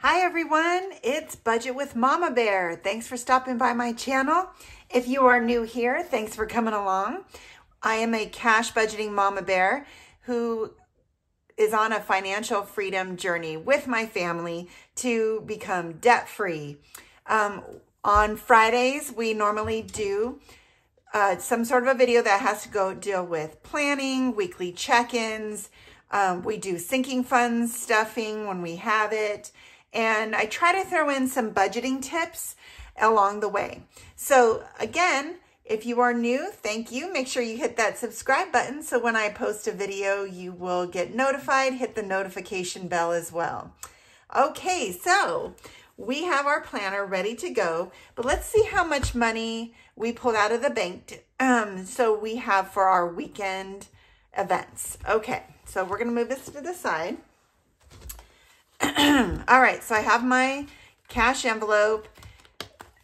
Hi everyone, it's Budget with Mama Bear. Thanks for stopping by my channel. If you are new here, thanks for coming along. I am a cash budgeting Mama Bear who is on a financial freedom journey with my family to become debt free. Um, on Fridays, we normally do uh, some sort of a video that has to go deal with planning, weekly check-ins. Um, we do sinking funds stuffing when we have it. And I try to throw in some budgeting tips along the way. So again, if you are new, thank you. Make sure you hit that subscribe button so when I post a video, you will get notified. Hit the notification bell as well. Okay, so we have our planner ready to go, but let's see how much money we pulled out of the bank. Um, so we have for our weekend events. Okay, so we're to move this to the side. All right, so I have my cash envelope.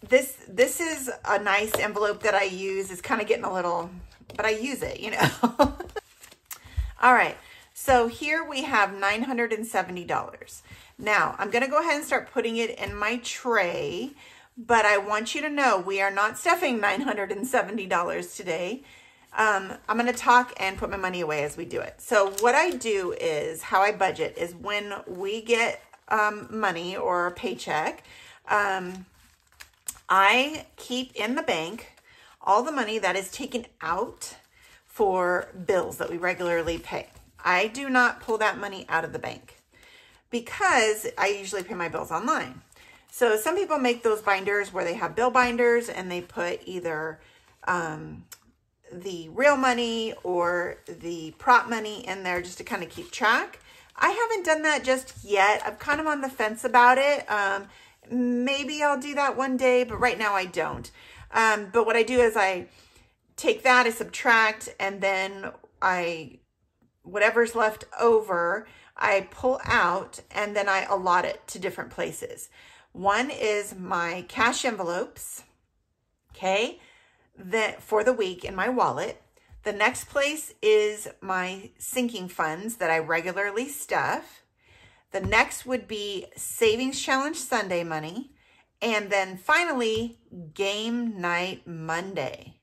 This this is a nice envelope that I use. It's kind of getting a little, but I use it, you know. All right, so here we have $970. Now, I'm going to go ahead and start putting it in my tray, but I want you to know we are not stuffing $970 today. Um, I'm going to talk and put my money away as we do it. So what I do is, how I budget is when we get um, money or paycheck, um, I keep in the bank all the money that is taken out for bills that we regularly pay. I do not pull that money out of the bank because I usually pay my bills online. So some people make those binders where they have bill binders and they put either um, the real money or the prop money in there just to kind of keep track. I haven't done that just yet. I'm kind of on the fence about it. Um, maybe I'll do that one day, but right now I don't. Um, but what I do is I take that, I subtract, and then I, whatever's left over, I pull out and then I allot it to different places. One is my cash envelopes, okay? that for the week in my wallet. The next place is my sinking funds that I regularly stuff. The next would be Savings Challenge Sunday money. And then finally, Game Night Monday.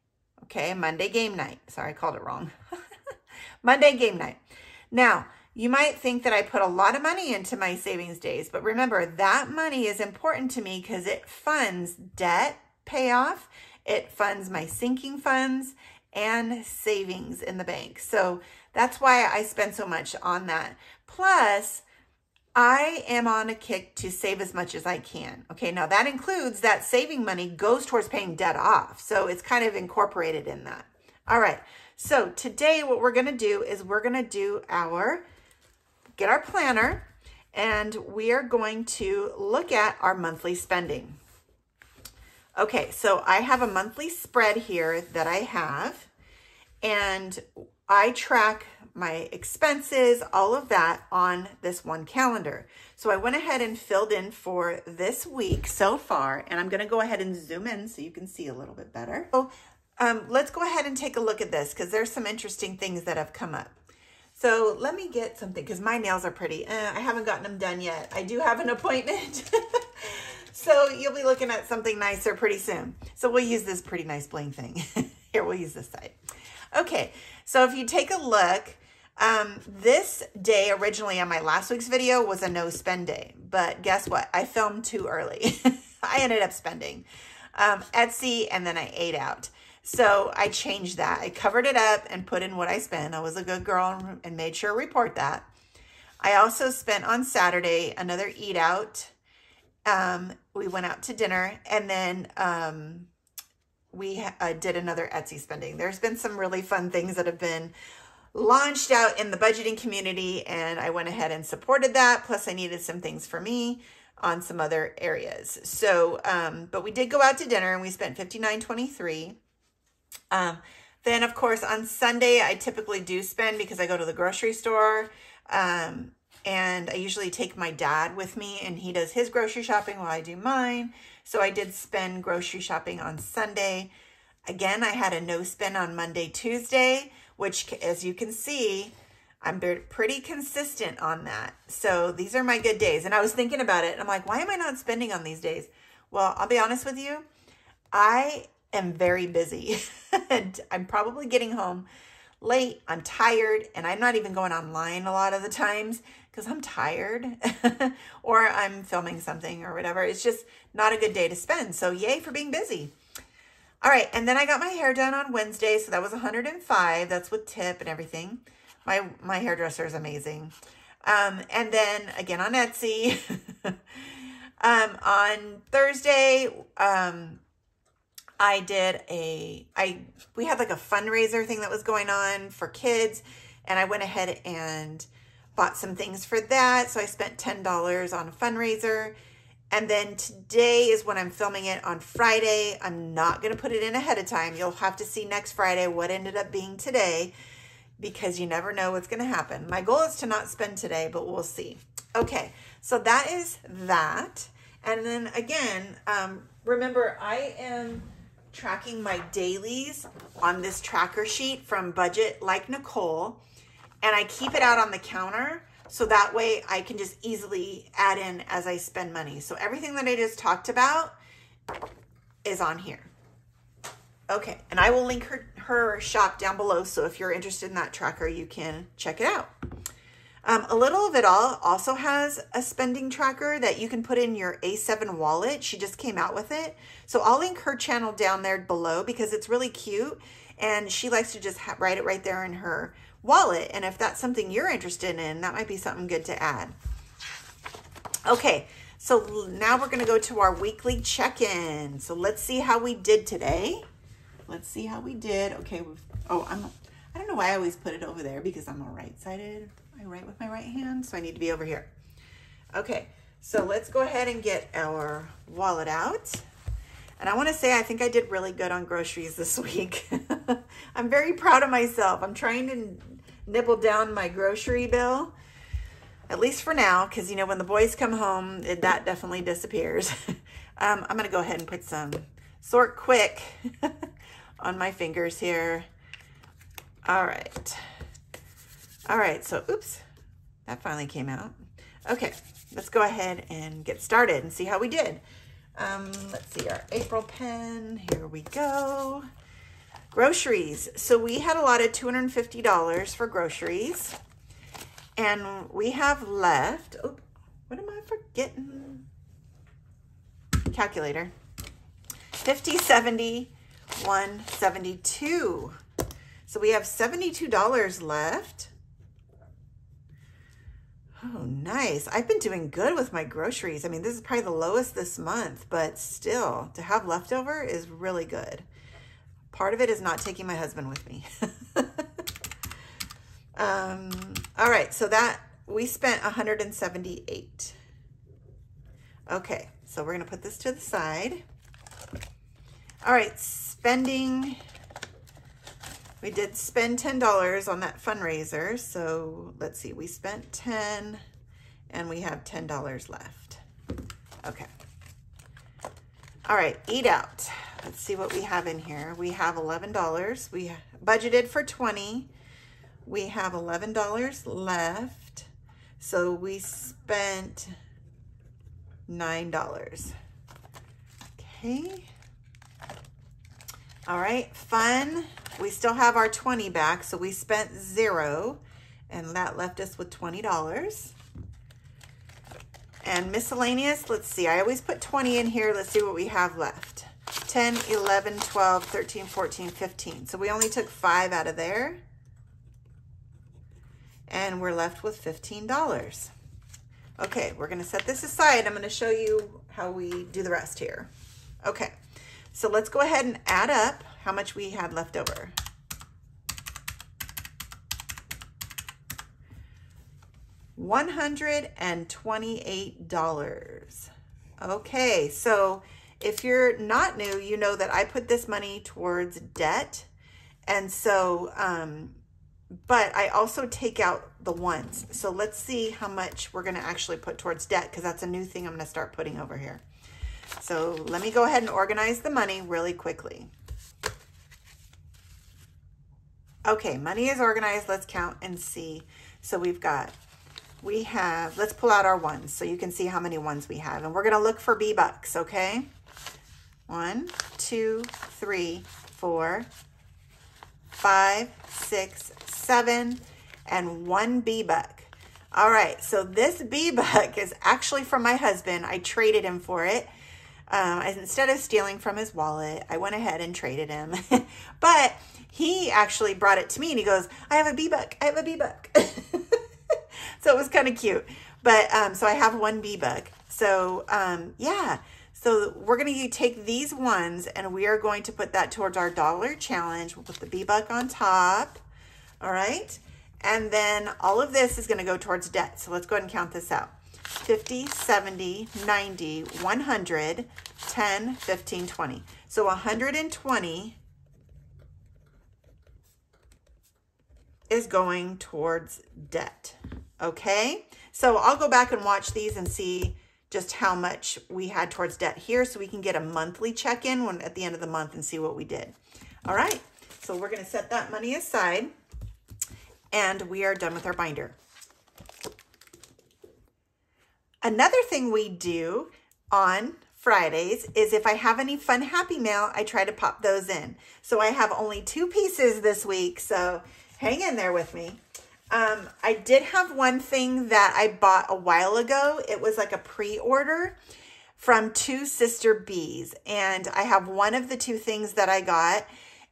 Okay, Monday Game Night. Sorry, I called it wrong. Monday Game Night. Now, you might think that I put a lot of money into my savings days, but remember that money is important to me because it funds debt payoff it funds my sinking funds and savings in the bank. So that's why I spend so much on that. Plus, I am on a kick to save as much as I can. Okay, now that includes that saving money goes towards paying debt off. So it's kind of incorporated in that. All right, so today what we're gonna do is we're gonna do our, get our planner, and we are going to look at our monthly spending. Okay, so I have a monthly spread here that I have, and I track my expenses, all of that on this one calendar. So I went ahead and filled in for this week so far, and I'm gonna go ahead and zoom in so you can see a little bit better. So um, let's go ahead and take a look at this because there's some interesting things that have come up. So let me get something because my nails are pretty. Uh, I haven't gotten them done yet. I do have an appointment. So you'll be looking at something nicer pretty soon. So we'll use this pretty nice bling thing. Here, we'll use this side. Okay, so if you take a look, um, this day originally on my last week's video was a no spend day, but guess what? I filmed too early. I ended up spending um, Etsy and then I ate out. So I changed that. I covered it up and put in what I spent. I was a good girl and made sure to report that. I also spent on Saturday another eat out um, we went out to dinner and then um, we uh, did another Etsy spending. There's been some really fun things that have been launched out in the budgeting community and I went ahead and supported that. Plus I needed some things for me on some other areas. So, um, but we did go out to dinner and we spent $59.23. Um, then of course on Sunday, I typically do spend because I go to the grocery store. Um, and I usually take my dad with me and he does his grocery shopping while I do mine. So I did spend grocery shopping on Sunday. Again, I had a no spend on Monday, Tuesday, which as you can see, I'm pretty consistent on that. So these are my good days. And I was thinking about it. I'm like, why am I not spending on these days? Well, I'll be honest with you. I am very busy and I'm probably getting home late. I'm tired and I'm not even going online a lot of the times because I'm tired or I'm filming something or whatever. It's just not a good day to spend. So yay for being busy. All right. And then I got my hair done on Wednesday. So that was 105. That's with tip and everything. My, my hairdresser is amazing. Um, and then again on Etsy, um, on Thursday, um, I did a, I, we had like a fundraiser thing that was going on for kids and I went ahead and bought some things for that. So I spent $10 on a fundraiser. And then today is when I'm filming it on Friday. I'm not going to put it in ahead of time. You'll have to see next Friday what ended up being today because you never know what's going to happen. My goal is to not spend today, but we'll see. Okay, so that is that. And then again, um, remember I am tracking my dailies on this tracker sheet from Budget Like Nicole. And I keep it out on the counter so that way I can just easily add in as I spend money. So everything that I just talked about is on here. Okay, and I will link her, her shop down below. So if you're interested in that tracker, you can check it out. Um, a little of it all also has a spending tracker that you can put in your A7 wallet. She just came out with it. So I'll link her channel down there below because it's really cute. And she likes to just write it right there in her wallet. And if that's something you're interested in, that might be something good to add. Okay, so now we're going to go to our weekly check-in. So let's see how we did today. Let's see how we did. Okay, oh, I'm, I don't know why I always put it over there because I'm a right-sided. I write with my right hand, so I need to be over here. Okay, so let's go ahead and get our wallet out. And I want to say I think I did really good on groceries this week. I'm very proud of myself. I'm trying to nibble down my grocery bill, at least for now, because, you know, when the boys come home, it, that definitely disappears. um, I'm to go ahead and put some sort quick on my fingers here. All right. All right, so oops, that finally came out. Okay, let's go ahead and get started and see how we did. Um, let's see, our April pen, here we go. Groceries. So we had a lot of $250 for groceries. And we have left, oh, what am I forgetting? Calculator. 50, 70, 172. So we have $72 left. Oh, nice. I've been doing good with my groceries. I mean, this is probably the lowest this month, but still, to have leftover is really good. Part of it is not taking my husband with me. um, all right, so that, we spent 178. Okay, so we're going to put this to the side. All right, spending we did spend $10 on that fundraiser. So let's see, we spent 10 and we have $10 left. Okay. All right, eat out. Let's see what we have in here. We have $11. We budgeted for 20. We have $11 left. So we spent $9. Okay. All right, fun. We still have our 20 back, so we spent zero, and that left us with $20. And miscellaneous, let's see, I always put 20 in here. Let's see what we have left. 10, 11, 12, 13, 14, 15. So we only took five out of there. And we're left with $15. Okay, we're gonna set this aside. I'm gonna show you how we do the rest here. Okay. So let's go ahead and add up how much we had left over. $128. Okay, so if you're not new, you know that I put this money towards debt. And so, um, but I also take out the ones. So let's see how much we're gonna actually put towards debt because that's a new thing I'm gonna start putting over here. So let me go ahead and organize the money really quickly. Okay, money is organized. Let's count and see. So we've got, we have, let's pull out our ones so you can see how many ones we have. And we're going to look for B-Bucks, okay? One, two, three, four, five, six, seven, and one B-Buck. All right, so this B-Buck is actually from my husband. I traded him for it. Um, instead of stealing from his wallet, I went ahead and traded him. but he actually brought it to me and he goes, I have a B-Buck. I have a B-Buck. so it was kind of cute. But um, so I have one B-Buck. So um, yeah, so we're going to take these ones and we are going to put that towards our dollar challenge. We'll put the B-Buck on top. All right. And then all of this is going to go towards debt. So let's go ahead and count this out. 50, 70, 90, 100, 10, 15, 20. So 120 is going towards debt. Okay, so I'll go back and watch these and see just how much we had towards debt here so we can get a monthly check-in when at the end of the month and see what we did. All right, so we're going to set that money aside and we are done with our binder. Another thing we do on Fridays is if I have any fun happy mail, I try to pop those in. So I have only two pieces this week, so hang in there with me. Um, I did have one thing that I bought a while ago. It was like a pre-order from Two Sister Bees. And I have one of the two things that I got.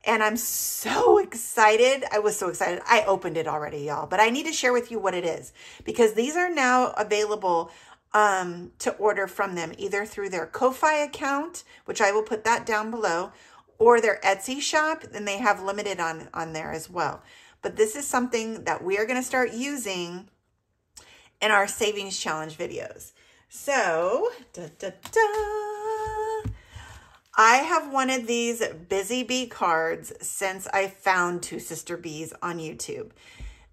And I'm so excited. I was so excited. I opened it already, y'all. But I need to share with you what it is. Because these are now available um, to order from them. Either through their Ko-Fi account, which I will put that down below. Or their Etsy shop. And they have limited on, on there as well but this is something that we are going to start using in our savings challenge videos. So, da, da, da. I have wanted these Busy Bee cards since I found Two Sister Bees on YouTube.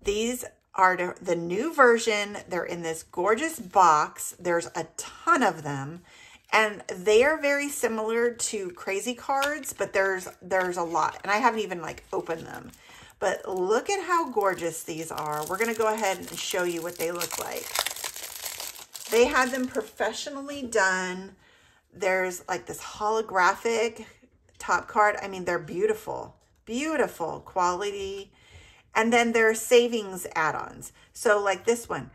These are the new version. They're in this gorgeous box. There's a ton of them. And they are very similar to crazy cards, but there's there's a lot. And I haven't even like opened them. But look at how gorgeous these are. We're going to go ahead and show you what they look like. They had them professionally done. There's like this holographic top card. I mean, they're beautiful, beautiful quality. And then there are savings add-ons. So like this one,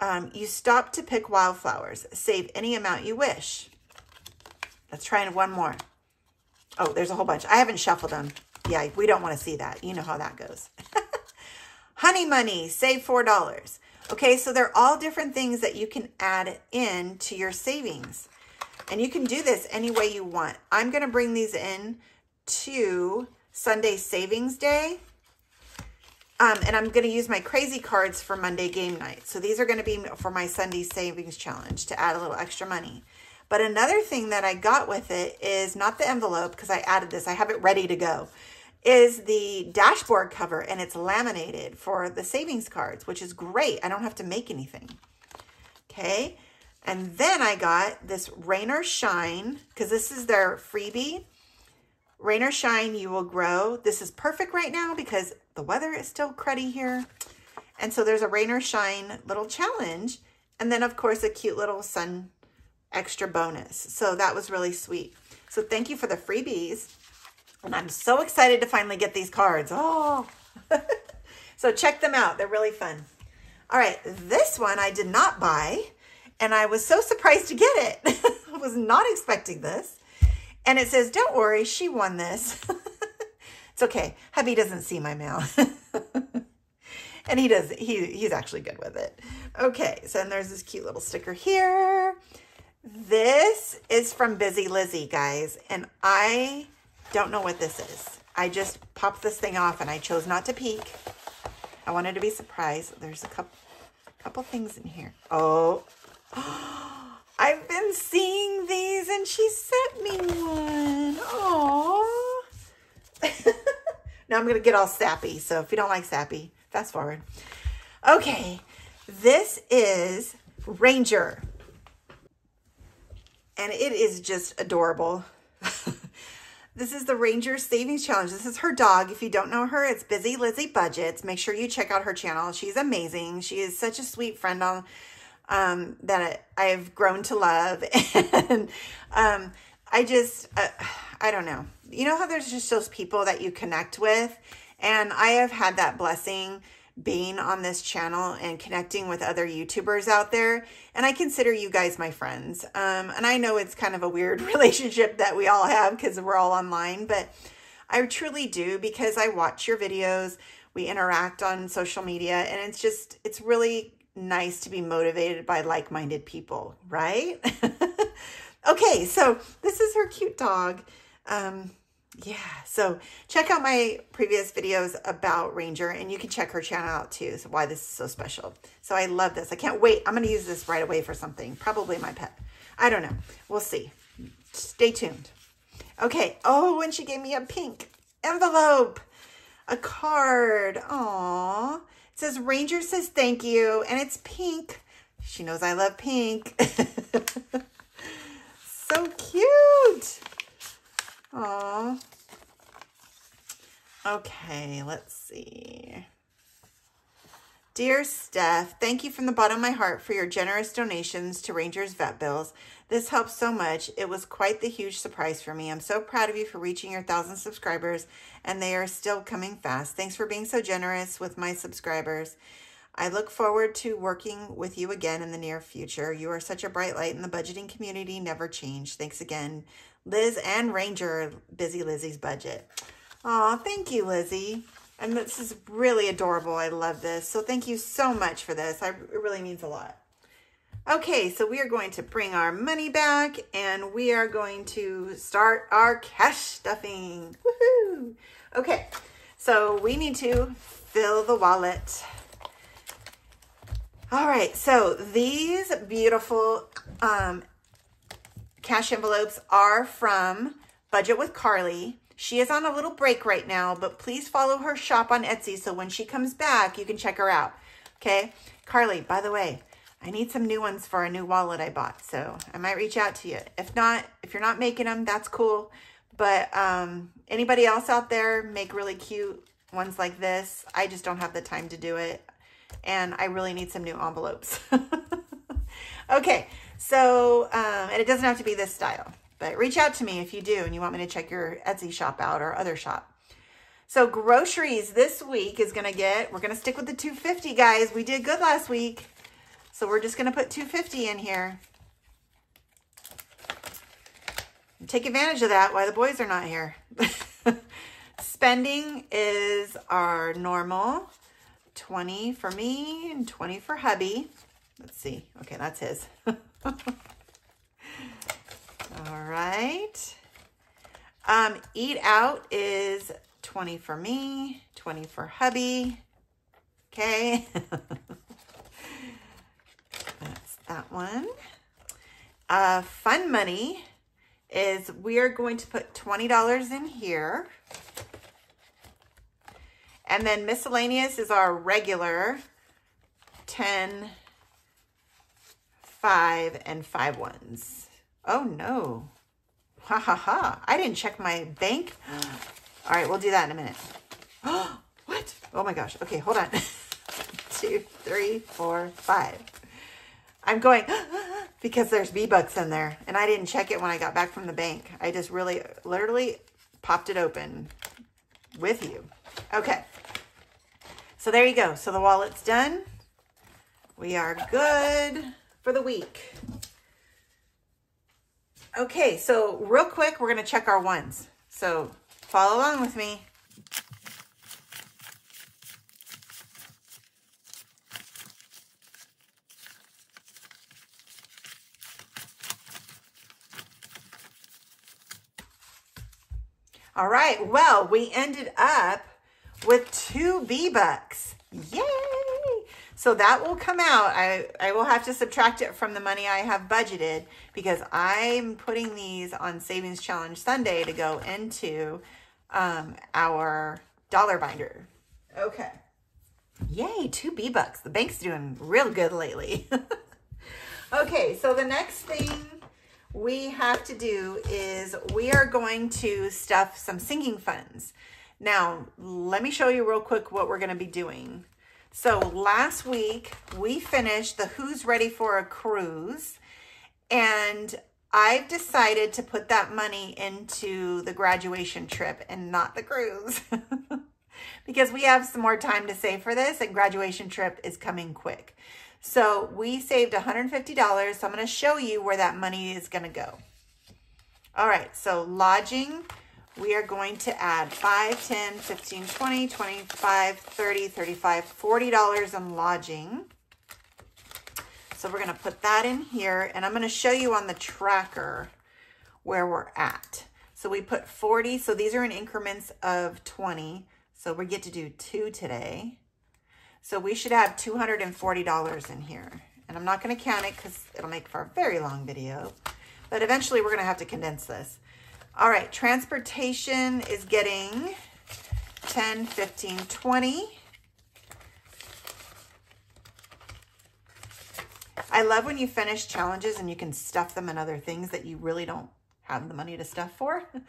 um, you stop to pick wildflowers. Save any amount you wish. Let's try one more. Oh, there's a whole bunch. I haven't shuffled them. Yeah, we don't want to see that. You know how that goes. Honey Money, save $4. Okay, so they're all different things that you can add in to your savings. And you can do this any way you want. I'm going to bring these in to Sunday Savings Day. Um, and I'm going to use my crazy cards for Monday game night. So these are going to be for my Sunday Savings Challenge to add a little extra money. But another thing that I got with it is not the envelope because I added this. I have it ready to go is the dashboard cover and it's laminated for the savings cards, which is great. I don't have to make anything. Okay. And then I got this Rain or Shine because this is their freebie. Rain or Shine, you will grow. This is perfect right now because the weather is still cruddy here. And so there's a Rain or Shine little challenge. And then, of course, a cute little sun extra bonus. So that was really sweet. So thank you for the freebies. And I'm so excited to finally get these cards. Oh, so check them out. They're really fun. All right, this one I did not buy, and I was so surprised to get it. I was not expecting this. And it says, don't worry, she won this. it's okay. Hubby doesn't see my mail. and he does, he, he's actually good with it. Okay, so then there's this cute little sticker here. This is from Busy Lizzy, guys. And I don't know what this is. I just popped this thing off and I chose not to peek. I wanted to be surprised. There's a couple, couple things in here. Oh, oh I've been seeing these and she sent me one. Oh. now I'm going to get all sappy. So if you don't like sappy, fast forward. Okay. This is Ranger. And it is just adorable. This is the Ranger Savings Challenge. This is her dog. If you don't know her, it's Busy Lizzy Budgets. Make sure you check out her channel. She's amazing. She is such a sweet friend on um, that I've grown to love. and um, I just, uh, I don't know. You know how there's just those people that you connect with? And I have had that blessing being on this channel and connecting with other YouTubers out there. And I consider you guys my friends. Um, and I know it's kind of a weird relationship that we all have because we're all online, but I truly do because I watch your videos. We interact on social media and it's just, it's really nice to be motivated by like-minded people, right? okay, so this is her cute dog. Um, yeah, so check out my previous videos about Ranger and you can check her channel out too. So why this is so special. So I love this. I can't wait. I'm going to use this right away for something. Probably my pet. I don't know. We'll see. Stay tuned. Okay. Oh, and she gave me a pink envelope. A card. Aww. Says Ranger says thank you. And it's pink. She knows I love pink. so cute. Aw. Okay, let's see. Dear Steph, thank you from the bottom of my heart for your generous donations to Rangers Vet Bills. This helps so much. It was quite the huge surprise for me. I'm so proud of you for reaching your 1,000 subscribers, and they are still coming fast. Thanks for being so generous with my subscribers. I look forward to working with you again in the near future. You are such a bright light in the budgeting community. Never change. Thanks again. Liz and Ranger, Busy Lizzy's budget. Aw, thank you, Lizzie. And this is really adorable. I love this. So thank you so much for this. I, it really means a lot. Okay, so we are going to bring our money back and we are going to start our cash stuffing. Woohoo! Okay, so we need to fill the wallet. All right, so these beautiful um, cash envelopes are from Budget with Carly. She is on a little break right now, but please follow her shop on Etsy so when she comes back, you can check her out. Okay? Carly, by the way, I need some new ones for a new wallet I bought, so I might reach out to you. If not, if you're not making them, that's cool. But um, anybody else out there make really cute ones like this. I just don't have the time to do it. And I really need some new envelopes. okay, so, um, and it doesn't have to be this style, but reach out to me if you do and you want me to check your Etsy shop out or other shop. So groceries this week is going to get, we're going to stick with the 250 guys. We did good last week. So we're just going to put 250 in here. Take advantage of that while the boys are not here. Spending is our normal 20 for me and 20 for hubby. Let's see. Okay, that's his. All right. Um, eat out is 20 for me, 20 for hubby. Okay. That's that one. Uh, fun money is we are going to put $20 in here. And then miscellaneous is our regular 10 five and five ones. Oh no. Ha ha ha. I didn't check my bank. All right, we'll do that in a minute. Oh, what? Oh my gosh. Okay, hold on. Two, three, four, five. I'm going because there's B-Bucks in there and I didn't check it when I got back from the bank. I just really, literally popped it open with you. Okay. So there you go. So the wallet's done. We are good for the week. Okay, so real quick, we're going to check our ones. So follow along with me. All right, well, we ended up with two B-Bucks. Yay! So that will come out. I, I will have to subtract it from the money I have budgeted because I'm putting these on Savings Challenge Sunday to go into um, our dollar binder. Okay. Yay, two B-Bucks. The bank's doing real good lately. okay, so the next thing we have to do is we are going to stuff some sinking funds. Now, let me show you real quick what we're going to be doing. So last week we finished the Who's Ready for a Cruise and I've decided to put that money into the graduation trip and not the cruise because we have some more time to save for this and graduation trip is coming quick. So we saved $150. So I'm going to show you where that money is going to go. All right. So lodging, we are going to add 5, 10, 15, 20, 25, 30, 35, $40 in lodging. So we're going to put that in here and I'm going to show you on the tracker where we're at. So we put 40. So these are in increments of 20. So we get to do two today. So we should have $240 in here. And I'm not going to count it because it'll make for a very long video. But eventually we're going to have to condense this. All right, transportation is getting 10, 15, 20. I love when you finish challenges and you can stuff them in other things that you really don't have the money to stuff for.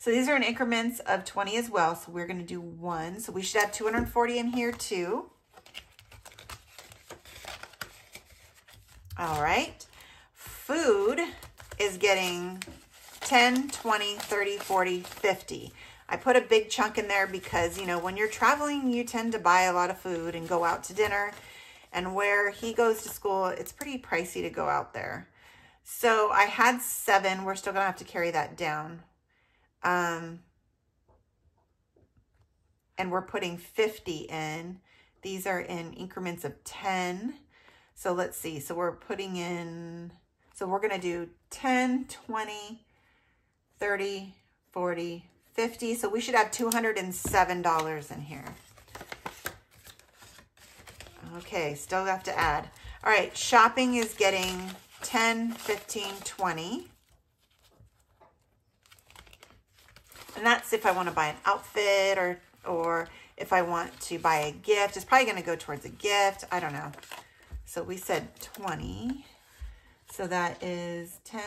So these are in increments of 20 as well. So we're going to do one. So we should have 240 in here too. All right. Food is getting 10, 20, 30, 40, 50. I put a big chunk in there because, you know, when you're traveling, you tend to buy a lot of food and go out to dinner. And where he goes to school, it's pretty pricey to go out there. So I had seven. We're still going to have to carry that down. Um, and we're putting 50 in. These are in increments of 10. So let's see. So we're putting in, so we're going to do 10, 20, 30, 40, 50. So we should have $207 in here. Okay, still have to add. All right, shopping is getting 10, 15, 20. And that's if I want to buy an outfit or, or if I want to buy a gift. It's probably going to go towards a gift. I don't know. So we said 20. So that is 10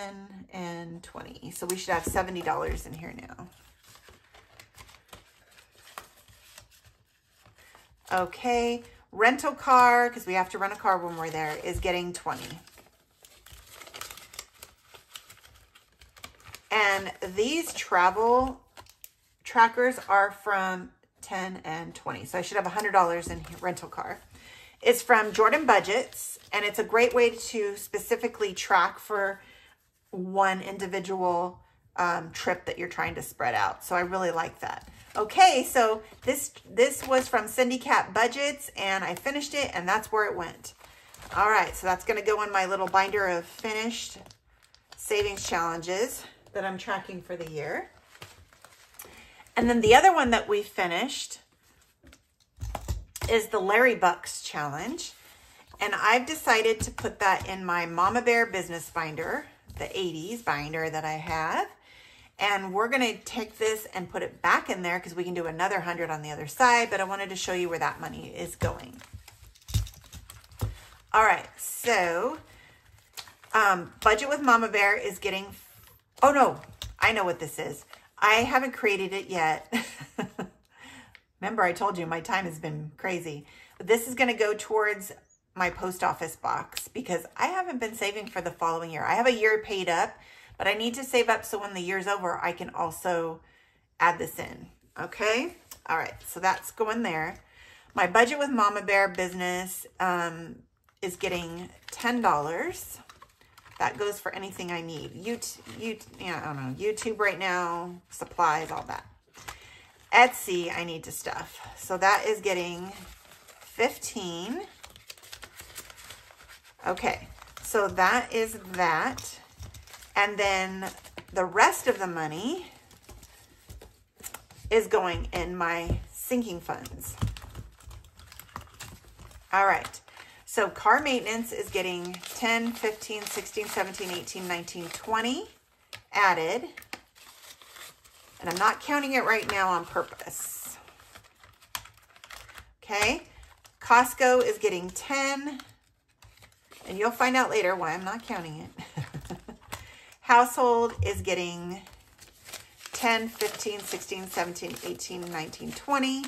and 20. So we should have $70 in here now. Okay, rental car, because we have to rent a car when we're there, is getting 20. And these travel trackers are from 10 and 20. So I should have $100 in rental car. It's from Jordan Budgets, and it's a great way to specifically track for one individual um, trip that you're trying to spread out. So I really like that. Okay, so this this was from Cindy Cat Budgets, and I finished it, and that's where it went. All right, so that's going to go in my little binder of finished savings challenges that I'm tracking for the year. And then the other one that we finished is the Larry Bucks challenge. And I've decided to put that in my Mama Bear business binder, the 80s binder that I have. And we're to take this and put it back in there because we can do another 100 on the other side. But I wanted to show you where that money is going. All right, so um, Budget with Mama Bear is getting, oh no, I know what this is. I haven't created it yet. Remember, I told you my time has been crazy. But this is going to go towards my post office box because I haven't been saving for the following year. I have a year paid up, but I need to save up so when the year's over, I can also add this in. Okay? All right, so that's going there. My budget with Mama Bear business um, is getting $10. That goes for anything I need. YouTube, you, yeah, I don't know, YouTube right now, supplies, all that. Etsy, I need to stuff. So that is getting 15. Okay, so that is that. And then the rest of the money is going in my sinking funds. All right. So car maintenance is getting 10, 15, 16, 17, 18, 19, 20 added. And I'm not counting it right now on purpose. Okay. Costco is getting 10. And you'll find out later why I'm not counting it. Household is getting 10, 15, 16, 17, 18, 19, 20.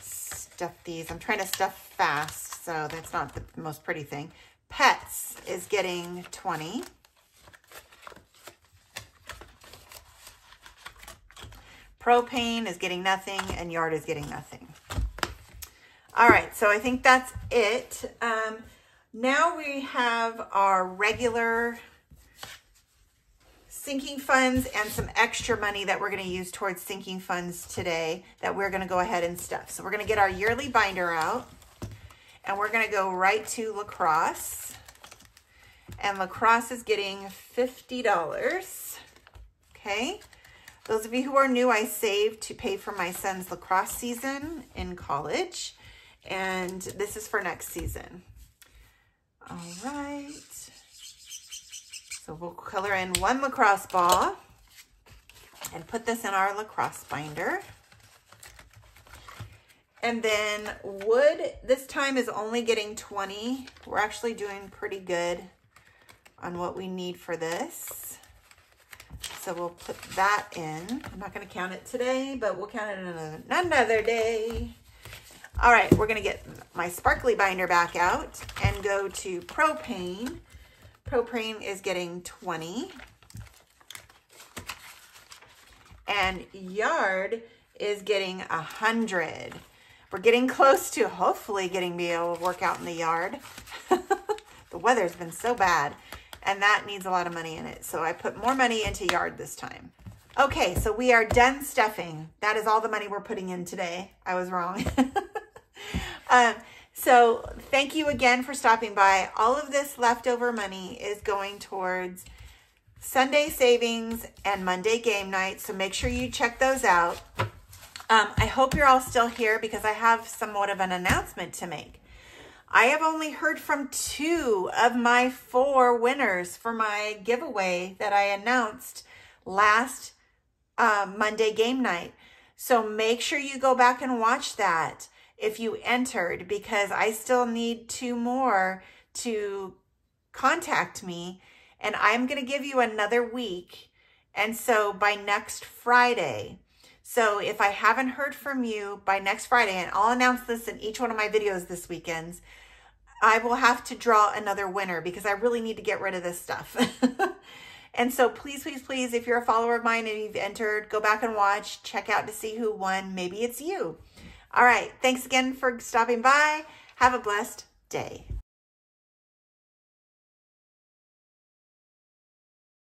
Stuff these. I'm trying to stuff fast, so that's not the most pretty thing. Pets is getting 20. Propane is getting nothing, and yard is getting nothing. All right, so I think that's it. Um, now we have our regular sinking funds and some extra money that we're going to use towards sinking funds today that we're going to go ahead and stuff. So we're going to get our yearly binder out and we're going to go right to lacrosse. And lacrosse is getting $50. Okay. Those of you who are new, I saved to pay for my son's lacrosse season in college. And this is for next season. All right. So we'll color in one lacrosse ball and put this in our lacrosse binder. And then wood, this time is only getting 20. We're actually doing pretty good on what we need for this. So we'll put that in. I'm not going to count it today, but we'll count it another, another day. All right, we're going to get my sparkly binder back out and go to propane Propane is getting 20. And yard is getting 100. We're getting close to hopefully getting be able to work out in the yard. the weather's been so bad and that needs a lot of money in it. So I put more money into yard this time. Okay, so we are done stuffing. That is all the money we're putting in today. I was wrong. um, so thank you again for stopping by. All of this leftover money is going towards Sunday savings and Monday game night. So make sure you check those out. Um, I hope you're all still here because I have somewhat of an announcement to make. I have only heard from two of my four winners for my giveaway that I announced last uh, Monday game night. So make sure you go back and watch that if you entered because I still need two more to contact me and I'm going to give you another week. And so by next Friday, so if I haven't heard from you by next Friday, and I'll announce this in each one of my videos this weekend, I will have to draw another winner because I really need to get rid of this stuff. and so please, please, please, if you're a follower of mine and you've entered, go back and watch, check out to see who won. Maybe it's you. All right. Thanks again for stopping by. Have a blessed day.